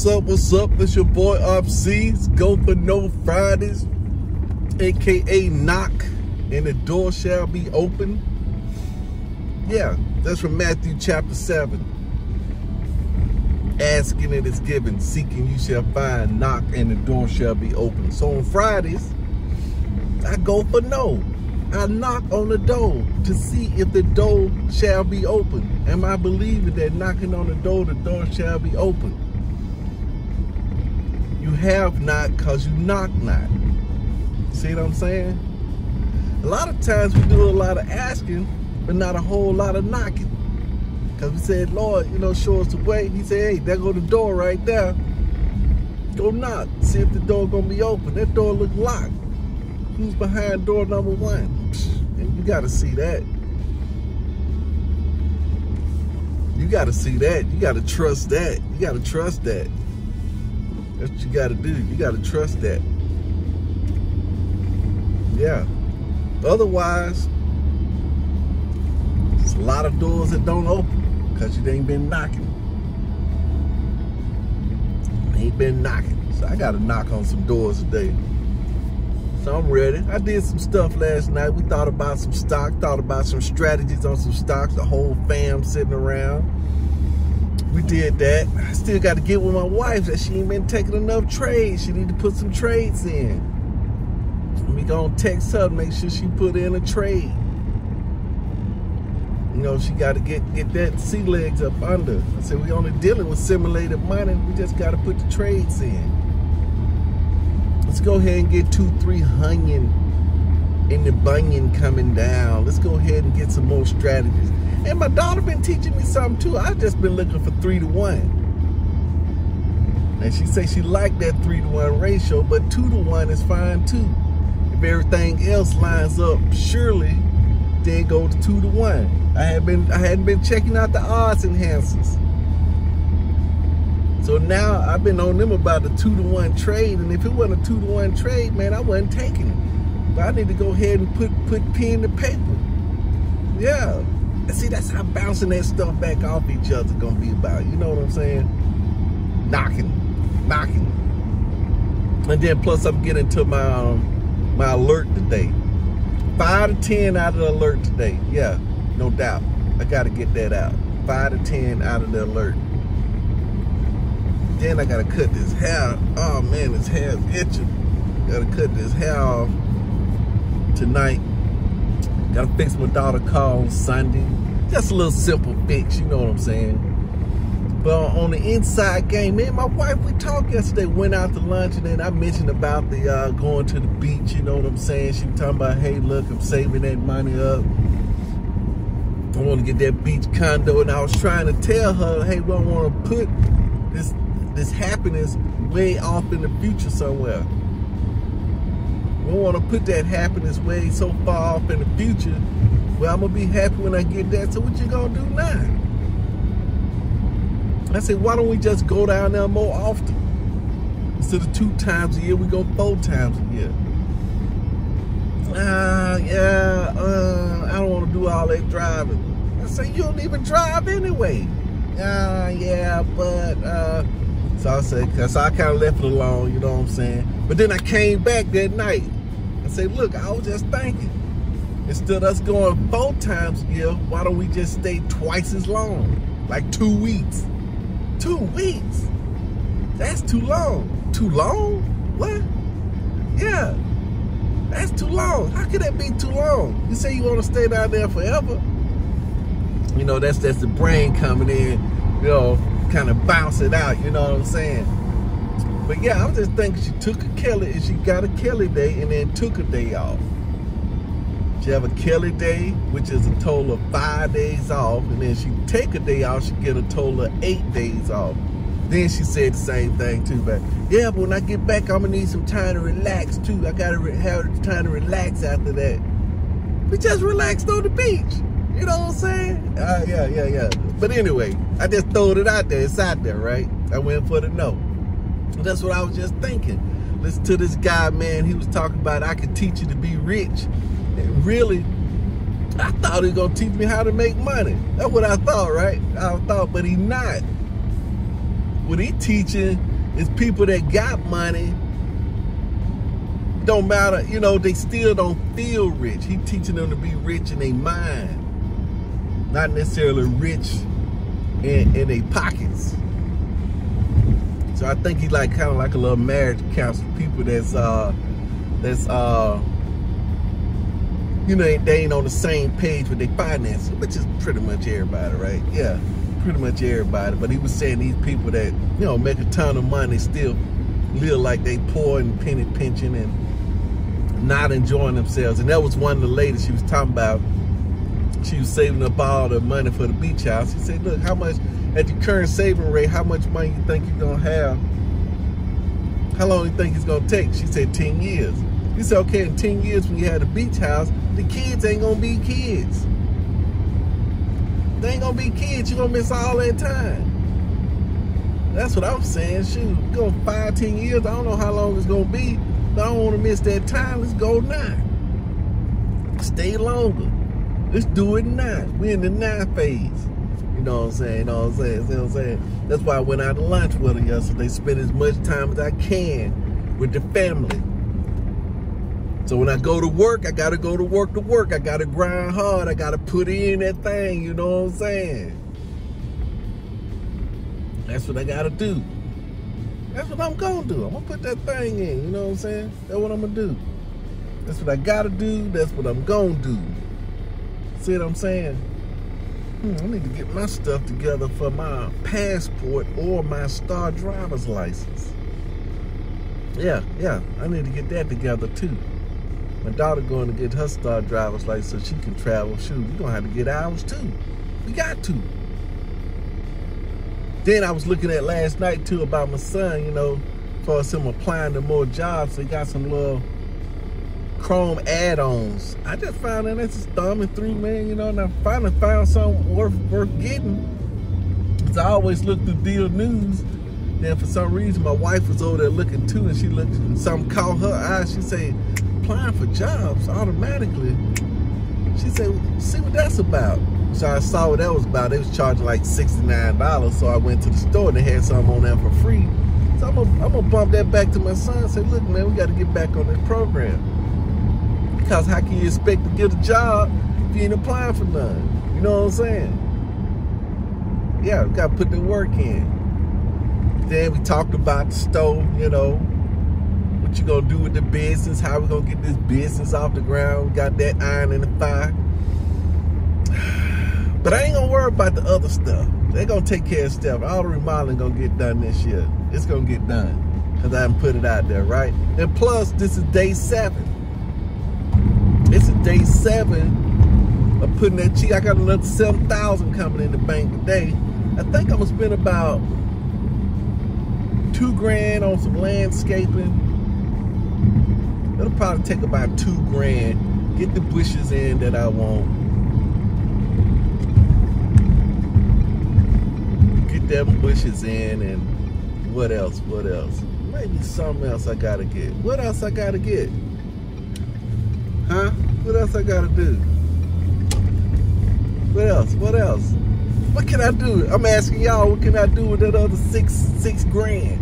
what's up, what's up? It's your boy RC. Go for no Fridays, aka knock, and the door shall be open. Yeah, that's from Matthew chapter 7. Asking it is given, seeking you shall find, knock, and the door shall be open. So on Fridays, I go for no. I knock on the door to see if the door shall be open. Am I believing that knocking on the door, the door shall be open? Have not because you knock not. See what I'm saying? A lot of times we do a lot of asking, but not a whole lot of knocking. Because we said, Lord, you know, show us the way. He said, hey, there go the door right there. Go knock. See if the door gonna be open. That door look locked. Who's behind door number one? And you got to see that. You got to see that. You got to trust that. You got to trust that. That's what you got to do. You got to trust that. Yeah. Otherwise, there's a lot of doors that don't open because you ain't been knocking. Ain't been knocking. So I got to knock on some doors today. So I'm ready. I did some stuff last night. We thought about some stock, thought about some strategies on some stocks, the whole fam sitting around. We did that. I still got to get with my wife that she ain't been taking enough trades. She need to put some trades in. We gonna text her, make sure she put in a trade. You know, she got to get get that sea legs up under. I said, we only dealing with simulated money. We just got to put the trades in. Let's go ahead and get two, three three hundred in the bunion coming down. Let's go ahead and get some more strategies. And my daughter been teaching me something too. I've just been looking for three to one. And she say she like that three to one ratio, but two to one is fine too. If everything else lines up, surely then go to two to one. I had been I hadn't been checking out the odds enhancers. So now I've been on them about the two to one trade, and if it wasn't a two to one trade, man, I wasn't taking it. But I need to go ahead and put put pen to paper. Yeah. See, that's how bouncing that stuff back off each other gonna be about. You know what I'm saying? Knocking, knocking. And then plus I'm getting to my um, my alert today. Five to ten out of the alert today. Yeah, no doubt. I gotta get that out. Five to ten out of the alert. Then I gotta cut this hair. Oh man, this hair's itching. Gotta cut this hair off tonight. Gotta fix my daughter car on Sunday. Just a little simple fix, you know what I'm saying? But on the inside game, man, my wife, we talked yesterday, went out to lunch, and then I mentioned about the uh, going to the beach, you know what I'm saying? She was talking about, hey, look, I'm saving that money up. I want to get that beach condo, and I was trying to tell her, hey, we don't want to put this this happiness way off in the future somewhere. We want to put that happiness way so far off in the future. Well, I'm gonna be happy when I get that. So what you gonna do now? I said, why don't we just go down there more often? Instead of two times a year, we go four times a year. Uh, yeah, uh, I don't want to do all that driving. I said, you don't even drive anyway. Uh, yeah, but uh, so I said, cause I kind of left it alone, you know what I'm saying? But then I came back that night. I said, look, I was just thinking. Instead of us going four times a year, why don't we just stay twice as long? Like two weeks. Two weeks? That's too long. Too long? What? Yeah. That's too long. How could that be too long? You say you want to stay down there forever? You know, that's that's the brain coming in, you know, kind of bouncing out, you know what I'm saying? But yeah, I'm just thinking she took a Kelly and she got a Kelly day and then took a day off. She have a Kelly day, which is a total of five days off, and then she take a day off, she get a total of eight days off. Then she said the same thing too, but yeah, but when I get back, I'm gonna need some time to relax too. I gotta have time to relax after that. We just relaxed on the beach. You know what I'm saying? Uh, yeah, yeah, yeah. But anyway, I just throwed it out there. It's out there, right? I went for the no. That's what I was just thinking. Listen to this guy, man. He was talking about I could teach you to be rich. And really, I thought he was gonna teach me how to make money. That's what I thought, right? I thought, but he not. What he teaching is people that got money. Don't matter, you know, they still don't feel rich. He teaching them to be rich in their mind. Not necessarily rich in, in their pockets. So I think he's like kind of like a little marriage counselor. People that's uh that's uh you know they ain't on the same page with their finances, which is pretty much everybody, right? Yeah, pretty much everybody. But he was saying these people that you know make a ton of money still live like they poor and penny pinching and not enjoying themselves. And that was one of the ladies she was talking about. She was saving up all the money for the beach house. She said, "Look, how much?" At the current saving rate, how much money you think you're gonna have? How long you think it's gonna take? She said 10 years. He said, okay, in 10 years when you have a beach house, the kids ain't gonna be kids. They ain't gonna be kids, you're gonna miss all that time. That's what I'm saying. Shoot, go five, ten years. I don't know how long it's gonna be, but I don't wanna miss that time. Let's go now. Stay longer. Let's do it now. We're in the now phase. You know what I'm saying? You know what I'm saying? You know what I'm saying? That's why I went out to lunch with her yesterday. Spend as much time as I can with the family. So when I go to work, I gotta go to work to work. I gotta grind hard. I gotta put in that thing. You know what I'm saying? That's what I gotta do. That's what I'm gonna do. I'm gonna put that thing in. You know what I'm saying? That's what I'm gonna do. That's what I gotta do. That's what I'm gonna do. See what I'm saying? Hmm, I need to get my stuff together for my passport or my star driver's license. Yeah, yeah, I need to get that together too. My daughter going to get her star driver's license so she can travel. Shoot, we're gonna have to get ours too. We got to. Then I was looking at last night too about my son, you know, for him applying to more jobs. So he got some little Chrome add-ons. I just found that that's just thumbing through, man, you know, and I finally found something worth worth getting. Cause I always look through DealNews. Then for some reason my wife was over there looking too and she looked and something caught her eye. She said, applying for jobs automatically. She said, see what that's about. So I saw what that was about. They was charging like $69. So I went to the store and they had something on there for free. So I'm gonna, I'm gonna bump that back to my son and say, look, man, we got to get back on this program. Because how can you expect to get a job if you ain't applying for none? You know what I'm saying? Yeah, we got to put the work in. Then we talked about the stove, you know, what you gonna do with the business, how we gonna get this business off the ground. We got that iron in the fire. But I ain't gonna worry about the other stuff. They gonna take care of stuff. All the remodeling gonna get done this year. It's gonna get done. Cause I haven't put it out there, right? And plus, this is day seven. Day seven of putting that cheek. I got another 7,000 coming in the bank today. I think I'm gonna spend about two grand on some landscaping. It'll probably take about two grand. Get the bushes in that I want. Get them bushes in and what else? What else? Maybe something else I gotta get. What else I gotta get? Huh? What else I gotta do? What else? What else? What can I do? I'm asking y'all, what can I do with that other six six grand?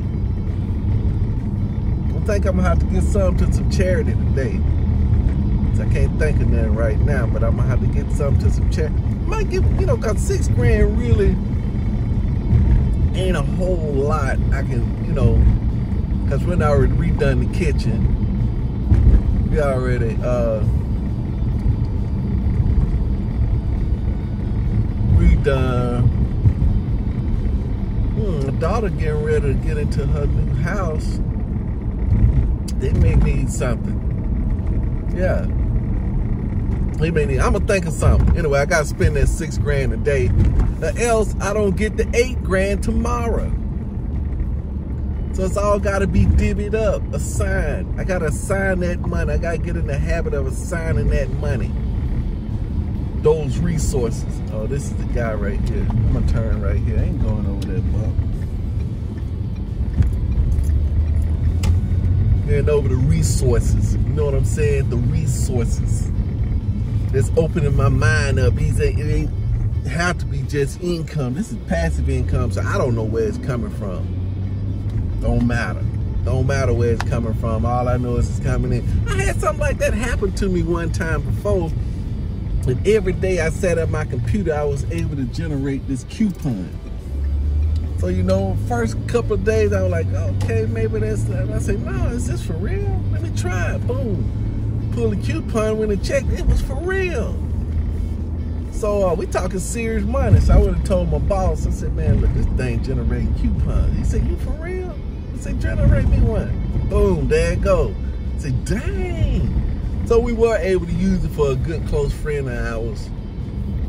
I think I'm gonna have to get some to some charity today. I can't think of that right now, but I'm gonna have to get some to some charity. Might give, you know, cause six grand really ain't a whole lot. I can, you know, cause we're already redone the kitchen we already uh, redone. Hmm, daughter getting ready to get into her new house. They may need something. Yeah. They may need, I'm gonna think of something. Anyway, I gotta spend that six grand a day. Or else I don't get the eight grand tomorrow. So it's all got to be divvied up, assigned. I got to assign that money. I got to get in the habit of assigning that money. Those resources. Oh, this is the guy right here. I'm to turn right here. I ain't going over that bump. And over the resources. You know what I'm saying? The resources. That's opening my mind up. These it ain't have to be just income. This is passive income, so I don't know where it's coming from. Don't matter. Don't matter where it's coming from. All I know is it's coming in. I had something like that happen to me one time before. And every day I sat at my computer, I was able to generate this coupon. So, you know, first couple of days, I was like, okay, maybe that's that. I said, no, is this for real? Let me try it. Boom. Pull the coupon when it checked, it was for real. So uh, we talking serious money. So I would have told my boss, I said, man, look, this thing generating coupons. He said, you for real? I said, generate me one. Boom, there it go. I said, dang. So we were able to use it for a good close friend of ours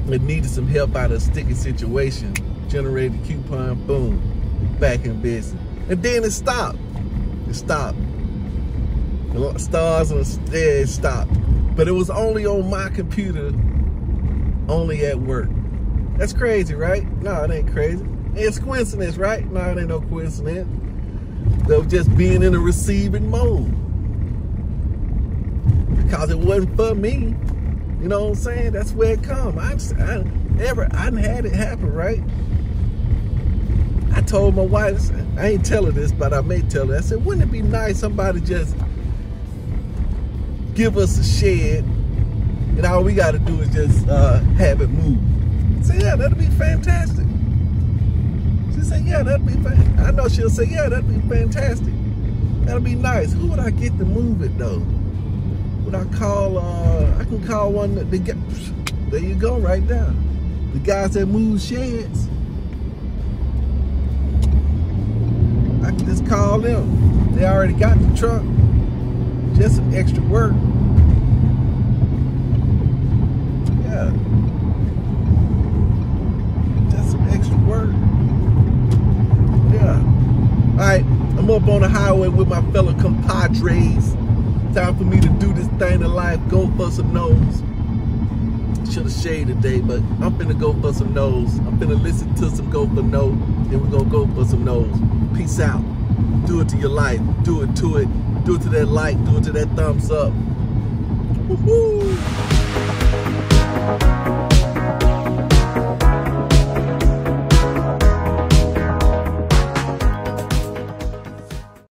that needed some help out of a sticky situation generated coupon, boom, back in business. And then it stopped. It stopped. The stars on the yeah, it stopped. But it was only on my computer, only at work. That's crazy, right? No, it ain't crazy. It's coincidence, right? No, it ain't no coincidence. Was just being in a receiving mode. Because it wasn't for me. You know what I'm saying? That's where it come. I, I ever I had it happen, right? I told my wife, I ain't tell her this, but I may tell her. I said, wouldn't it be nice somebody just give us a shed and all we got to do is just uh, have it move. Said, yeah, that'd be fantastic. She said, yeah, that'd be fantastic. I know she'll say, yeah, that'd be fantastic. That'd be nice. Who would I get to move it though? I call, uh, I can call one, that they get, there you go, right there. The guys that move sheds. I can just call them. They already got the truck. Just some extra work. Yeah. Just some extra work. Yeah. Alright, I'm up on the highway with my fellow compadres. Time for me to do this thing in life. Go for some nose. Should have shaved today, but I'm finna go for some nose. I'm finna listen to some go for no. Then we're gonna go for some nose. Peace out. Do it to your life. Do it to it. Do it to that like. Do it to that thumbs up.